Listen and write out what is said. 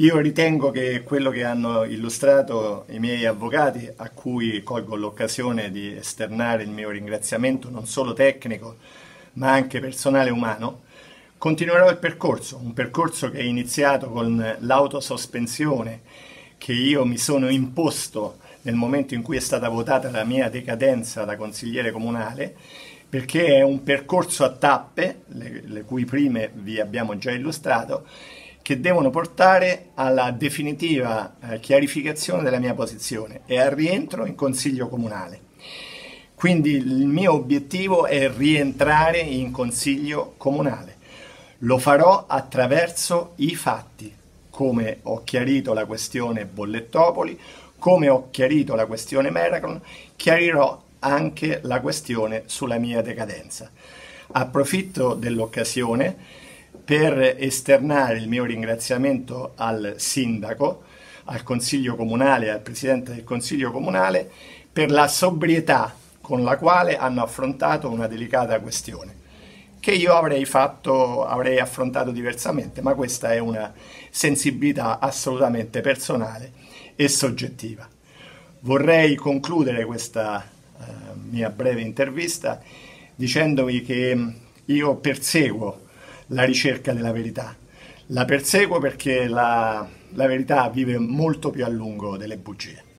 Io ritengo che quello che hanno illustrato i miei avvocati, a cui colgo l'occasione di esternare il mio ringraziamento non solo tecnico, ma anche personale umano, continuerò il percorso, un percorso che è iniziato con l'autosospensione che io mi sono imposto nel momento in cui è stata votata la mia decadenza da consigliere comunale, perché è un percorso a tappe, le, le cui prime vi abbiamo già illustrato, che devono portare alla definitiva eh, chiarificazione della mia posizione e al rientro in consiglio comunale. Quindi il mio obiettivo è rientrare in consiglio comunale. Lo farò attraverso i fatti, come ho chiarito la questione Bollettopoli, come ho chiarito la questione Meracron, chiarirò anche la questione sulla mia decadenza. Approfitto dell'occasione per esternare il mio ringraziamento al sindaco, al consiglio comunale, al presidente del consiglio comunale per la sobrietà con la quale hanno affrontato una delicata questione che io avrei fatto, avrei affrontato diversamente, ma questa è una sensibilità assolutamente personale e soggettiva. Vorrei concludere questa eh, mia breve intervista dicendovi che io perseguo la ricerca della verità. La perseguo perché la, la verità vive molto più a lungo delle bugie.